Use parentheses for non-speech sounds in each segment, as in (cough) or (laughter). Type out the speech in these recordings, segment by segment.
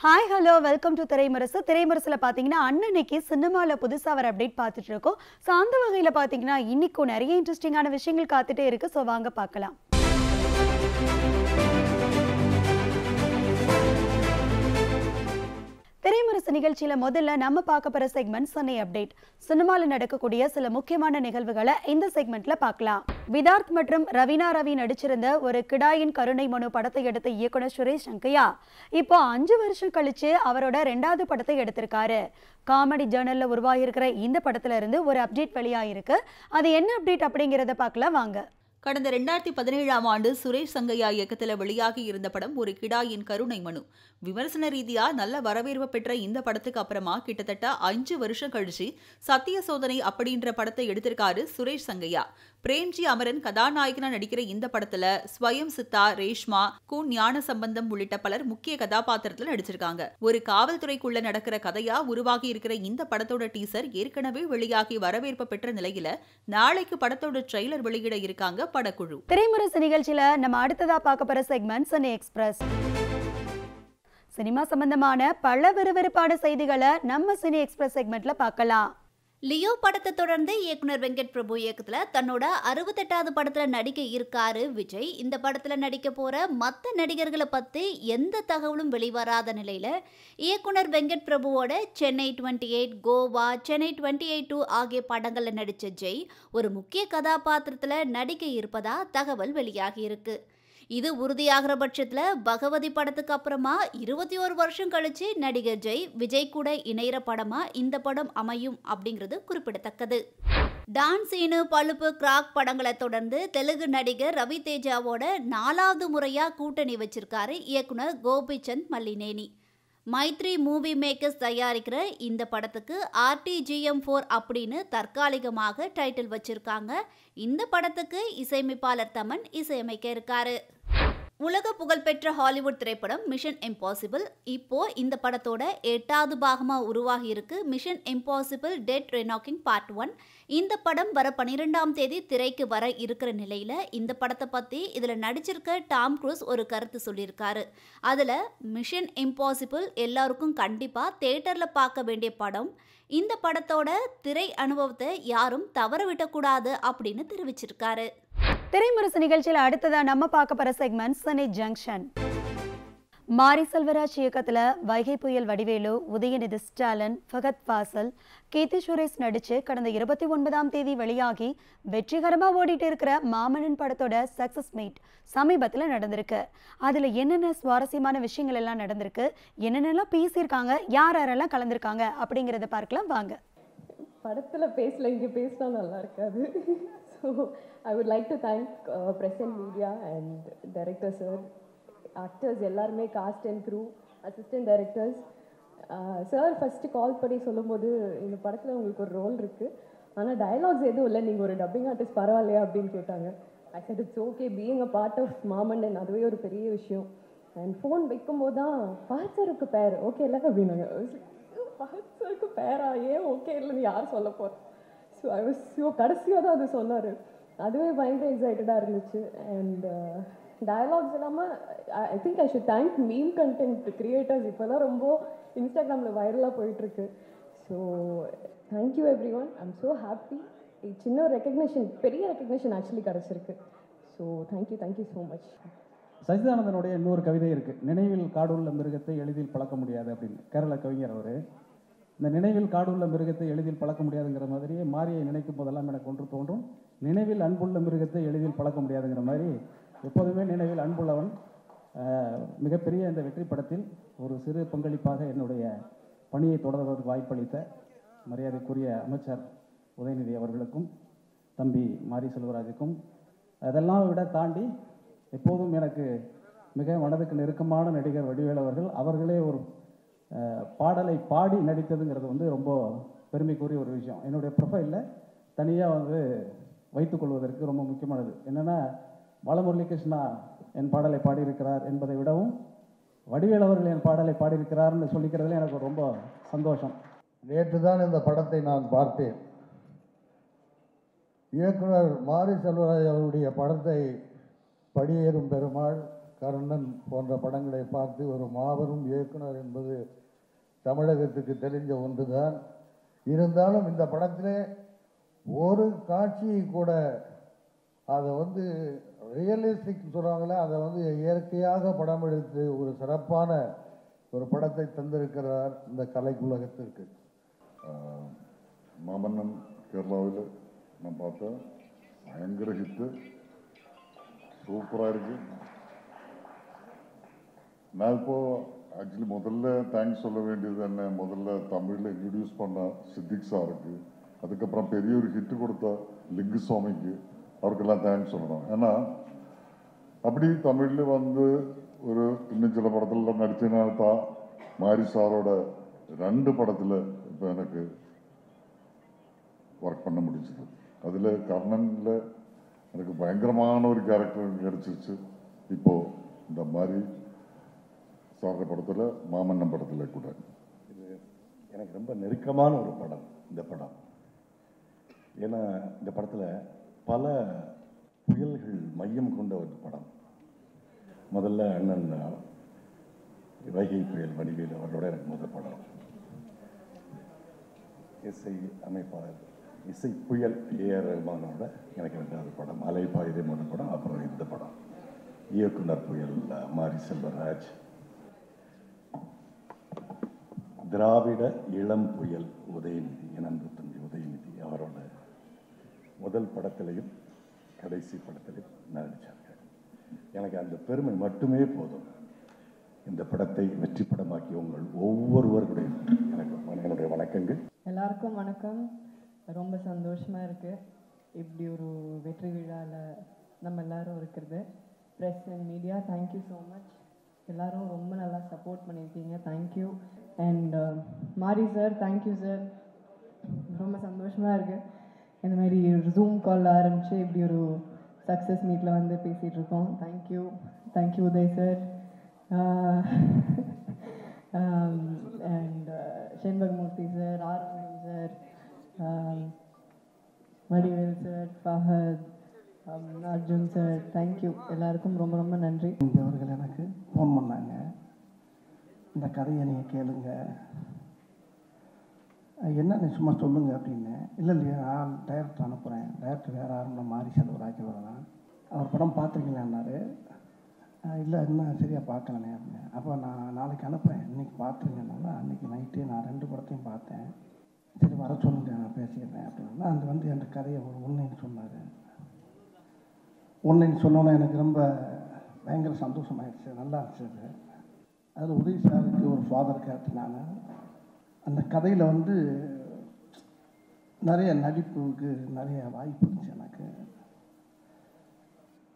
Hi hello welcome to திரைமரசு திரைமரசில் பார்த்தீங்கன்னா அன்னன்னைக்கு சினிமாவில் புதுசாக வர அப்டேட் பார்த்துட்டு இருக்கோம் ஸோ அந்த வகையில் பார்த்தீங்கன்னா இன்னைக்கும் நிறைய இன்ட்ரெஸ்டிங்கான விஷயங்கள் காத்துட்டே இருக்கு. ஸோ வாங்க பார்க்கலாம் திரைமரசு நிகழ்ச்சியில முதல்ல நம்ம பார்க்க போற செக்மெண்ட் சென்னை அப்டேட் சினிமாவில் நடக்கக்கூடிய சில முக்கியமான நிகழ்வுகளை இந்த செக்மெண்ட்ல பார்க்கலாம். விதார்த் மற்றும் ரவீனா ரவி நடிச்சிருந்த ஒரு கிடாயின் கருணை மனு படத்தை எடுத்த இயக்குனர் சுரேஷ் சங்கையா இப்போ அஞ்சு வருஷம் கழிச்சு அவரோட ரெண்டாவது படத்தை எடுத்திருக்காரு. காமெடி ஜேர்னல்ல உருவாகியிருக்கிற இந்த படத்துல இருந்து ஒரு அப்டேட் வெளியாயிருக்கு. அது என்ன அப்டேட் அப்படிங்கிறத பார்க்கலாம் வாங்க. கடந்த ரெண்டாயிரத்தி பதினேழாம் ஆண்டு சுரேஷ் சங்கையா இயக்கத்தில் வெளியாகி இருந்த படம் ஒரு கிடாயின் கருணை மனு. விமர்சன ரீதியா நல்ல வரவேற்பு பெற்ற இந்த படத்துக்கு அப்புறமா கிட்டத்தட்ட அஞ்சு வருஷம் கழிச்சு சத்திய சோதனை அப்படின்ற படத்தை எடுத்திருக்காரு சுரேஷ் சங்கையா பிரேம்ஜி அமரன் கதாநாயகனா நடிக்கிற இந்த படத்துல ஸ்வயம் சித்தா ரேஷ்மா கு ஞான சம்பந்தம் உள்ளிட்ட பலர் முக்கிய கதாபாத்திரத்துல நடிச்சிருக்காங்க. ஒரு காவல்துறைக்குள்ள நடக்கிற கதையா உருவாகி இருக்கிற இந்த படத்தோட டீசர் ஏற்கனவே வெளியாகி வரவேற்பு பெற்ற நிலையில நாளைக்கு படத்தோட ட்ரெய்லர் வெளியிட இருக்காங்க படக்குழு. திரைமுரசு நிகழ்ச்சியில நம்ம அடுத்ததா பார்க்க போற செக்மெண்ட் சென்னை எக்ஸ்பிரஸ். சினிமா சம்பந்தமான பல விறுவிறுப்பான செய்திகளை நம்ம சினி எக்ஸ்பிரஸ் செக்மெண்ட்ல பார்க்கலாம். லியோ படத்தை தொடர்ந்து இயக்குனர் வெங்கட் பிரபு இயக்கத்துல தன்னோட அறுபத்தெட்டாவது படத்துல நடிக்க இருக்காரு விஜய். இந்த படத்துல நடிக்க போற மற்ற நடிகர்களை பத்தி எந்த தகவலும் வெளிவராத நிலையில இயக்குனர் Venkat பிரபுவோட Chennai twenty eight Goa Chennai twenty eight two ஆகிய படங்கள்ல நடிச்ச ஜெய் ஒரு முக்கிய கதாபாத்திரத்துல நடிக்க இருப்பதா தகவல் வெளியாகி இருக்கு. இது உறுதியாகிற பட்சத்தில் பகவதி படத்துக்கு அப்புறமா இருபத்தி ஒரு வருஷம் கழிச்சு நடிகர் ஜெய் விஜய் கூட இணையிற படமா இந்த படம் அமையும் அப்படிங்கிறது குறிப்பிடத்தக்கது. டான் சீனு பழுப்பு கிராக் படங்களை தொடர்ந்து தெலுங்கு நடிகர் ரவி தேஜாவோட நாலாவது முறையாக கூட்டணி வச்சிருக்காரு இயக்குனர் கோபிச்சந்த் மல்லினேனி. மைத்ரி மூவி மேக்கர்ஸ் தயாரிக்கிற இந்த படத்துக்கு ஆர்டிஜிஎம் ஃபோர் அப்படின்னு தற்காலிகமாக டைட்டில் வச்சிருக்காங்க. இந்த படத்துக்கு இசையமைப்பாளர் தமன் இசையமைக்க இருக்காரு. உலக புகழ்பெற்ற ஹாலிவுட் திரைப்படம் மிஷன் இம்பாசிபிள். இப்போ இந்த படத்தோட எட்டாவது பாகமாக உருவாகி இருக்கு mission impossible dead reckoning part one. இந்த படம் வர பன்னிரெண்டாம் தேதி திரைக்கு வர இருக்கிற நிலையில இந்த படத்தை பத்தி இதுல நடிச்சிருக்க டாம் க்ரூஸ் ஒரு கருத்து சொல்லியிருக்காரு. அதுல மிஷன் இம்பாசிபிள் எல்லாருக்கும் கண்டிப்பா தேட்டர்ல பார்க்க வேண்டிய படம். இந்த படத்தோட திரை அனுபவத்தை யாரும் தவற விடக்கூடாது அப்படின்னு தெரிவிச்சிருக்காரு. திரைமுரசு நிகழ்ச்சியில அடுத்ததா நம்ம பார்க்க போற செக்மெண்ட் சென்னை ஜங்ஷன் மாரி செல்வராஜ் இயக்கத்துல வைகை புயல் வடிவேலு உதயநிதி ஸ்டாலின் ஃபகத் ஃபாசல் கீர்த்தி சுரேஷ் நடிச்சு கடந்த இருபத்தி ஒன்பதாம் தேதி வெளியாகி வெற்றிகரமா ஓடிட்டு இருக்கிற மாமன்னன் படத்தோட சக்சஸ் மீட் சமீபத்துல நடந்திருக்கு. அதுல என்னென்ன சுவாரஸ்யமான விஷயங்கள் எல்லாம் நடந்திருக்கு என்னென்னலாம் பேசியிருக்காங்க யார் யாரெல்லாம் கலந்திருக்காங்க அப்படிங்கறத பார்க்கலாம் வாங்க. படத்தில் பேசல இங்கே பேசினா நல்லா இருக்காது. (laughs) So I would like to thank present media and director sir actors எல்லாருமே cast and crew assistant directors sir first call பண்ணி சொல்லும்போது இந்த படத்தில் உங்களுக்கு ஒரு ரோல் இருக்குது ஆனால் டயலாக்ஸ் எதுவும் இல்லை. நீங்கள் ஒரு டப்பிங் ஆர்டிஸ்ட் பரவாயில்லையா அப்படின்னு கேட்டாங்க. I said it's okay being a part of மாமன் மாமன்னன் அதுவே ஒரு பெரிய விஷயம். அண்ட் ஃபோன் வைக்கும்போது தான் பாச்சருக்கு பேர் ஓகே இல்லை? அப்படின்னாங்க. பாச்சருக்கு பேரா ஏன் ஓகே இல்லைன்னு யார் சொல்ல போகிறோம் ஸோ ஐ வாஸ் ஸோ கடைசியாக தான் அது சொன்னார். அதுவே பயங்கர எக்ஸைட்டடாக இருந்துச்சு. அண்ட் டயலாக்ஸ் இல்லாமல் I think I should thank meme content creators இப்போல்லாம் ரொம்ப இன்ஸ்டாகிராமில் வைரலாக போயிட்டுருக்கு. So thank you everyone I'm so happy சின்ன ஒரு ரெக்கக்னேஷன் பெரிய ரெக்கக்னேஷன் ஆக்சுவலி கிடச்சிருக்கு. So thank you thank you so much சச்சிதானந்தனுடைய இன்னொரு கவிதை இருக்குது நினைவில் காடுள்ள மிருகத்தை எளிதில் பழக்க முடியாது அப்படின்னு. கேரள கவிஞர் அவர். இந்த நினைவில் காடுள்ள மிருகத்தை எளிதில் பழக்க முடியாதுங்கிற மாதிரியே மாரியை நினைக்கும் போதெல்லாம் எனக்கு ஒன்று தோன்றும். நினைவில் அன்புள்ள மிருகத்தை எளிதில் பழக்க முடியாதுங்கிற மாதிரி எப்போதுமே நினைவில் அன்புள்ளவன் மிகப்பெரிய இந்த வெற்றி படத்தில் ஒரு சிறு பங்களிப்பாக என்னுடைய பணியை தொடர்வதற்கு வாய்ப்பளித்த மரியாதைக்குரிய அமைச்சர் உதயநிதி அவர்களுக்கும் தம்பி மாரி செல்வராஜுக்கும் அதெல்லாம் விட தாண்டி எப்போதும் எனக்கு மிக மனதுக்கு நெருக்கமான நடிகர் வடிவேல் அவர்கள் அவர்களே ஒரு பாடலை பாடி நடித்ததுங்கிறது வந்து ரொம்ப பெருமைக்குரிய ஒரு விஷயம். என்னுடைய ப்ரொஃபைலில் தனியாக வந்து வைத்துக்கொள்வதற்கு ரொம்ப முக்கியமானது. என்னென்னா பாலமுரளிகிருஷ்ணா என் பாடலை பாடியிருக்கிறார் என்பதை விடவும் வடிவேல் அவர்கள் என் பாடலை பாடியிருக்கிறார்னு சொல்லிக்கிறதுல எனக்கு ரொம்ப சந்தோஷம். நேற்று தான் இந்த படத்தை நான் பார்த்தேன். இயக்குனர் மாரி செல்வராஜ் அவருடைய படத்தை படியேறும் பெருமாள் கர்ணன் போன்ற படங்களை பார்த்து ஒரு மாபெரும் இயக்குனர் என்பது தமிழகத்துக்கு தெரிஞ்ச ஒன்றுதான். இருந்தாலும் இந்த படத்திலே ஒரு காட்சியை கூட அதை வந்து ரியலிஸ்டிக் சொல்கிறாங்களே அதை வந்து இயற்கையாக படம் எடுத்து ஒரு சிறப்பான ஒரு படத்தை தந்திருக்கிறார் இந்த கலைக்குலகத்திற்கு. மாமன்னன் கேரளாவில் நான் பார்த்தேன். பயங்கர ஹிட்டு சூப்பராக இருக்குது நான் இப்போ ஆக்சுவலி முதல்ல தேங்க்ஸ் சொல்ல வேண்டியது என்ன? முதல்ல தமிழில் இன்ட்ரடியூஸ் பண்ண சித்திக் சாருக்கு அதுக்கப்புறம் பெரிய ஒரு ஹிட் கொடுத்த லிங்கு சுவாமிக்கு அவருக்கெல்லாம் தேங்க்ஸ் சொல்லணும். ஏன்னா அப்படி தமிழில் வந்து ஒரு இன்னும் சில படத்துல நடிச்சனால தான் மாரி சாரோட ரெண்டு படத்தில் இப்போ எனக்கு ஒர்க் பண்ண முடிஞ்சது. அதில் கர்ணனில் எனக்கு பயங்கரமான ஒரு கேரக்டர் கிடச்சிருச்சு. இப்போது இந்த மாதிரி சார படத்தில் மாமன்னம் படத்தில் கூட. எனக்கு ரொம்ப நெருக்கமான ஒரு படம் இந்த படம். ஏன்னா இந்த படத்தில் பல புயல்கள் மையம் கொண்ட ஒரு படம். முதல்ல அண்ணன் வைகை புயல் வடிவேல் அவரோட எனக்கு முதல் படம். இசை அமைப்பாளர் இசை புயல் ஏஆர் ரஹ்மானோட எனக்கு ரெண்டாவது படம். அலைப்பாயுதே முதல் படம் அப்புறம் இந்த படம். இயக்குனர் புயல் மாரி செல்வராஜ் திராவிட இளம் புயல் உதயநிதி என் அன்பு தம்பி உதயநிதி அவரோட முதல் படத்திலையும் கடைசி படத்திலையும் நடிச்சாங்க எனக்கு அந்த பெருமை மட்டுமே போதும். இந்த படத்தை வெற்றி படமாக்கி உங்கள் ஒவ்வொருவருடைய எனக்கு என்னுடைய வணக்கங்கள். எல்லாருக்கும் வணக்கம். ரொம்ப சந்தோஷமாக இருக்குது இப்படி ஒரு வெற்றி விழாவில் நம்ம எல்லாரும் இருக்கிறது. Press and media thank you so much எல்லாரும் ரொம்ப நல்லா சப்போர்ட் பண்ணியிருக்கீங்க. Thank you and Mari sir thank you sir ரொம்ப சந்தோஷமாக இருக்குது இந்த மாதிரி ஜூம் கால் ஆரம்பித்து இப்படி ஒரு சக்ஸஸ் மீட்டில் வந்து பேசிகிட்டு இருக்கோம். Thank you thank you Uday sir and Shenbagamoorthy sir ஆர்வம் sir Vadivel sir Fahadh Arjun sir thank you எல்லாருக்கும் ரொம்ப ரொம்ப நன்றி. அவர்கள் இந்த கதையை நீங்கள் கேளுங்க. என்ன நீ சும்மா சொல்லுங்க அப்படின்னு. இல்லை இல்லையா நான் டைரக்டர் அனுப்புகிறேன் டைரக்டர் வேறு யாரும் மாறி மாரி செல்வராஜ் வரலாம் அவர் படம் பார்த்துருக்கீங்களான்னாரு. இல்லை இன்னும் சரியாக பார்க்கலண்ணே அப்படின்னு. அப்போ நான் நாளைக்கு அனுப்புகிறேன் இன்றைக்கி பார்த்துருங்கனால அன்றைக்கி நைட்டு நான் ரெண்டு படத்தையும் பார்த்தேன். சரி வர சொல்லுங்க நான் பேசிடுறேன் அப்படின்னா. அந்த வந்து என் கதையை ஒரு ஒன்றுன்னு சொன்னார். ஒன்றுன்னு சொன்னோன்னே எனக்கு ரொம்ப பயங்கர சந்தோஷமாயிடுச்சு நல்லா இருந்துச்சு அதில் உதவி சாருக்கு ஒரு ஃபாதர் கேரக்டர் அந்த கதையில் வந்து நிறைய நடிப்புக்கு நிறைய வாய்ப்பு இருந்துச்சு எனக்கு.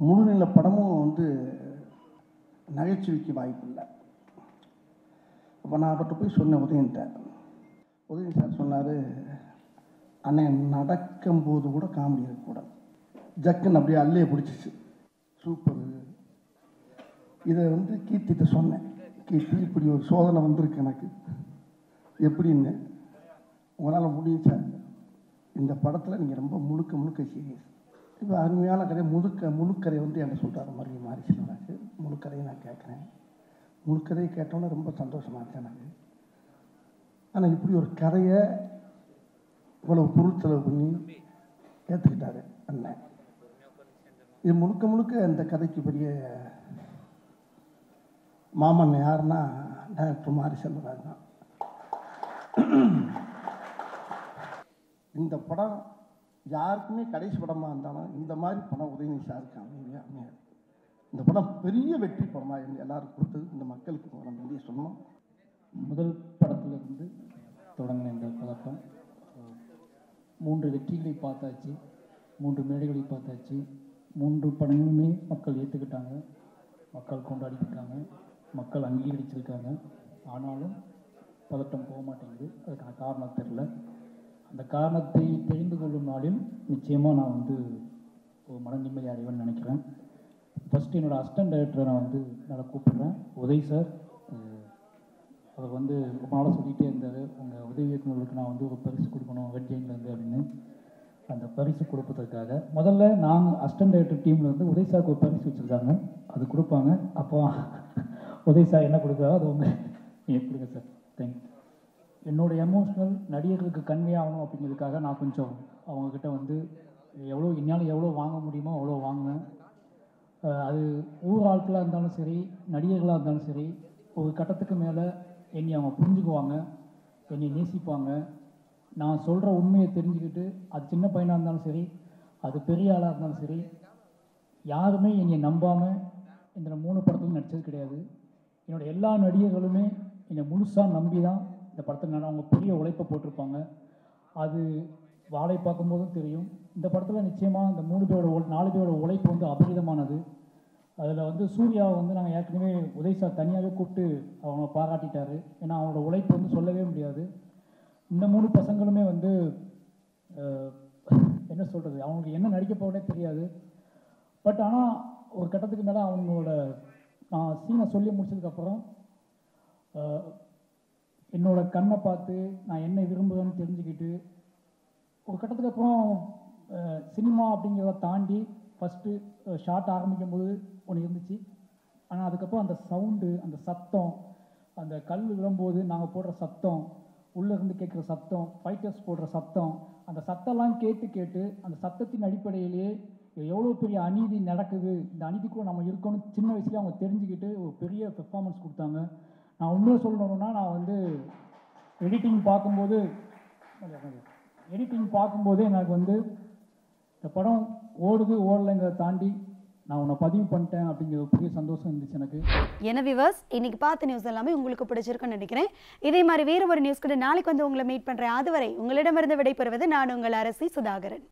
முழுநில படமும் வந்து நகைச்சுவைக்கு வாய்ப்பு இல்லை. அப்போ நான் அவர்கிட்ட போய் சொன்னேன் உதயன்ட்ட. உதயன் சார் சொன்னார் அண்ணன் நடக்கும்போது கூட காமெடி இருக்கக்கூடாது. ஜக்குன்னு அப்படியே அல்லையே பிடிச்சிச்சு சூப்பர். இதை வந்து கீர்த்திட்ட சொன்னேன். கீர்த்தி இப்படி ஒரு சோதனை வந்திருக்கு எனக்கு. எப்படின்னு? உங்களால் முடியும் சார் இந்த படத்தில் நீங்கள் ரொம்ப முழுக்க முழுக்க சீரியஸ் இப்போ அருமையான கதை முழுக்க முழுக்கதை வந்து என்ன சொல்கிறாரு மறுபடியும் மாறி சொல்கிறாரு முழுக்கதையை நான் கேட்குறேன். முழுக்கதையை கேட்டோன்னே ரொம்ப சந்தோஷமாக இருந்துச்சு எனக்கு. ஆனால் இப்படி ஒரு கதையை இவ்வளவு பொருட்செலவு பண்ணி ஏற்றுக்கிட்டாரு அண்ணன். இது முழுக்க முழுக்க இந்த கதைக்கு பெரிய மாமன் யாருன்னா டாக்டர் மாரி செல்வராஜ் தான் இந்த படம் யாருக்குமே கடைசி படமாக இருந்தாலும் இந்த மாதிரி படம் உதயநிதி சாருக்கு அமைதியாக அமையாது. இந்த படம் பெரிய வெற்றி படமாக இருந்து எல்லாரும் கொடுத்தது இந்த மக்களுக்கு நம்ம வெளியே சொல்லணும். முதல் படத்திலிருந்து தொடங்கின இந்த பதக்கம் மூன்று வெற்றிகளை பார்த்தாச்சு மூன்று மேடைகளை பார்த்தாச்சு மூன்று படங்களுமே மக்கள் ஏற்றுக்கிட்டாங்க மக்கள் கொண்டாடிக்கிட்டாங்க. மக்கள் அங்கீகரிச்சிருக்காங்க. ஆனாலும் பதட்டம் போக மாட்டேங்குது. அதுக்கான காரணம் தெரில அந்த காரணத்தை தெரிந்து கொள்ளும் நாளில் நிச்சயமாக நான் வந்து ஒரு மன நிம்மதி அடைவேன்னு நினைக்கிறேன். ஃபஸ்ட்டு என்னோடய அசிஸ்டன்ட் டைரக்டரை நான் வந்து நான் கூப்பிடுறேன். உதய் சார் அவர் வந்து ரொம்ப நாளாக சொல்லிகிட்டே இருந்தார். உங்கள் உதவி இயக்குநர்களுக்கு நான் வந்து ஒரு பரிசு கொடுக்கணும் வெட்ஜைன்லேருந்து அப்படின்னு. அந்த பரிசு கொடுப்பதற்காக. முதல்ல நாங்கள் அசிஸ்டன்ட் டைரக்டர் டீமில் வந்து உதய் சாருக்கு ஒரு பரிசு வச்சுருக்காங்க. அது கொடுப்பாங்க. அப்போ உதய் சார் என்ன கொடுக்குறாரோ அது உங்கள் நீங்கள் கொடுங்க சார். தேங்க்யூ என்னோட எமோஷ்னல் நடிகர்களுக்கு கன்வே ஆகணும் அப்படிங்கிறதுக்காக நான் கொஞ்சம் அவங்கக்கிட்ட வந்து எவ்வளோ என்னால் எவ்வளோ வாங்க முடியுமோ அவ்வளோ வாங்குவேன். அது ஊர் ஆட்களாக இருந்தாலும் சரி நடிகர்களாக இருந்தாலும் சரி ஒரு கட்டத்துக்கு மேலே என்னை அவங்க புரிஞ்சுக்குவாங்க என்னை நேசிப்பாங்க. நான் சொல்கிற உண்மையை தெரிஞ்சுக்கிட்டு அது சின்ன பையனாக இருந்தாலும் சரி அது பெரிய ஆளாக இருந்தாலும் சரி யாருமே என்னை நம்பாமல் இந்த மூணு படத்துலையும் நடித்தது கிடையாது. என்னோட எல்லா நடிகர்களுமே என்னை முழுசாக நம்பி தான் இந்த படத்தில் நான் அவங்க பெரிய உழைப்பை போட்டிருப்பாங்க. அது வாழை பார்க்கும்போதும் தெரியும். இந்த படத்தில் நிச்சயமாக இந்த மூணு பேரோட நாலு பேரோட உழைப்பு வந்து அபரிதமானது. அதில் வந்து சூர்யாவை வந்து நாங்கள் ஏற்கனவே உதய் சார் தனியாகவே கூப்பிட்டு அவங்க பாராட்டிட்டாரு. ஏன்னா அவனோட உழைப்பு வந்து சொல்லவே முடியாது. இந்த மூணு பசங்களுமே வந்து என்ன சொல்கிறது அவங்களுக்கு என்ன நடிக்க போகிறனே தெரியாது. பட் ஆனால் ஒரு கட்டத்துக்கு மேலே அவங்களோட நான் சீனை சொல்லி முடிச்சதுக்கப்புறம் என்னோட கண்ணை பார்த்து நான் என்ன விரும்புகிறேன்னு தெரிஞ்சுக்கிட்டு ஒரு கட்டத்துக்கு அப்புறம் சினிமா அப்படிங்கிறத தாண்டி ஃபஸ்ட்டு ஷார்ட் ஆரம்பிக்கும் போது ஒன்று இருந்துச்சு. ஆனால் அதுக்கப்புறம் அந்த சவுண்டு அந்த சத்தம் அந்த கல் விழும்போது நாங்கள் போடுற சத்தம் உள்ளே இருந்து கேட்குற சத்தம் ஃபைட்டர்ஸ் போடுற சத்தம் அந்த சத்தம்லாம் கேட்டு கேட்டு அந்த சத்தத்தின் அடிப்படையிலேயே எவ்வளோ பெரிய அநீதி நடக்குது? இந்த அநீதிக்குள்ள நம்ம இருக்கணும்னு சின்ன வயசுலேயே அவங்க தெரிஞ்சுக்கிட்டு ஒரு பெரிய பெர்ஃபார்மன்ஸ் கொடுத்தாங்க. நான் உண்மையை சொல்லணும்னா நான் வந்து எடிட்டிங் பார்க்கும்போது எடிட்டிங் பார்க்கும்போதே எனக்கு வந்து இந்த படம் ஓடுது ஓடலைங்கிறத தாண்டி நான் உன்னை பதிவு பண்ணிட்டேன் அப்படிங்கிற ஒரு பெரிய சந்தோஷம் இருந்துச்சு எனக்கு. என்ன விவர்ஸ் இன்னைக்கு பார்த்த நியூஸ் எல்லாமே உங்களுக்கு பிடிச்சிருக்குன்னு நினைக்கிறேன். இதே மாதிரி வேறு ஒரு நியூஸ் கூட நாளைக்கு வந்து உங்களை மீட் பண்ணுறேன் அதுவரை உங்களிடமிருந்து விடைபெறுவது நான் உங்கள் அரசி சுதாகரன்.